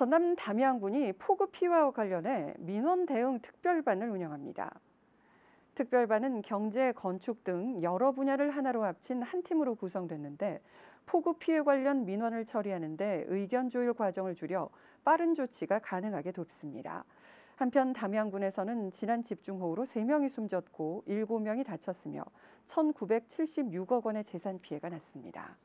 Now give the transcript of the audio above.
전남 담양군이 폭우 피해와 관련해 민원 대응 특별반을 운영합니다. 특별반은 경제, 건축 등 여러 분야를 하나로 합친 한 팀으로 구성됐는데 폭우 피해 관련 민원을 처리하는 데 의견 조율 과정을 줄여 빠른 조치가 가능하게 돕습니다. 한편 담양군에서는 지난 집중호우로 3명이 숨졌고 7명이 다쳤으며 1,976억 원의 재산 피해가 났습니다.